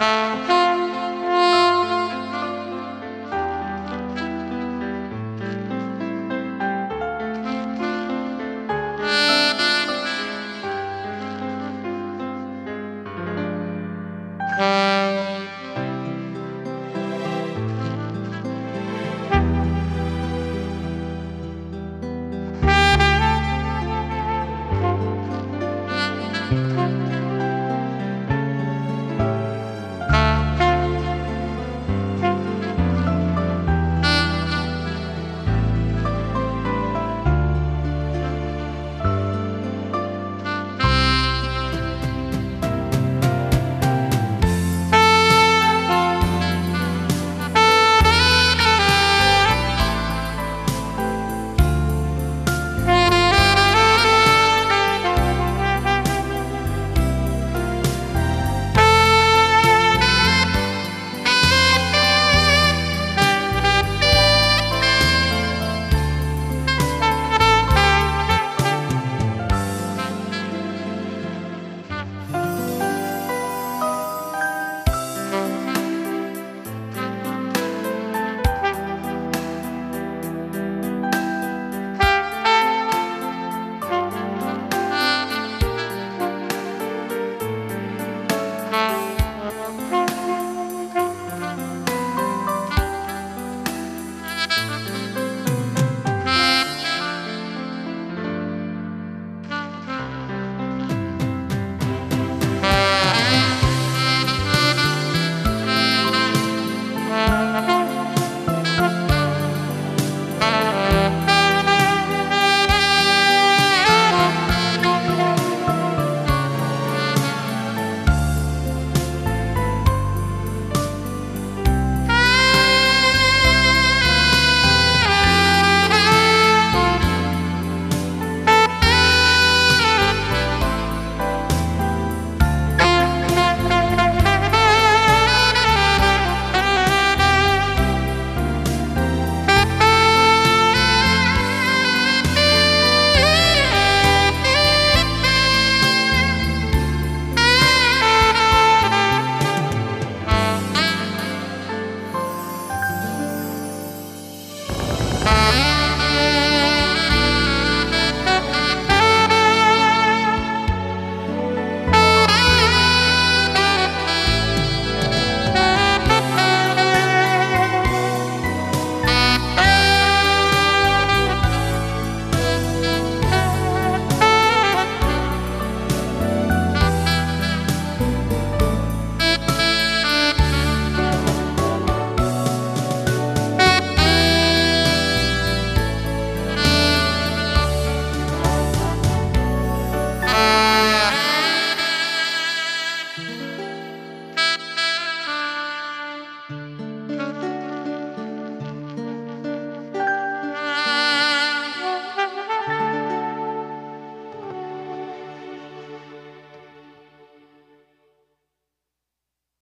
Música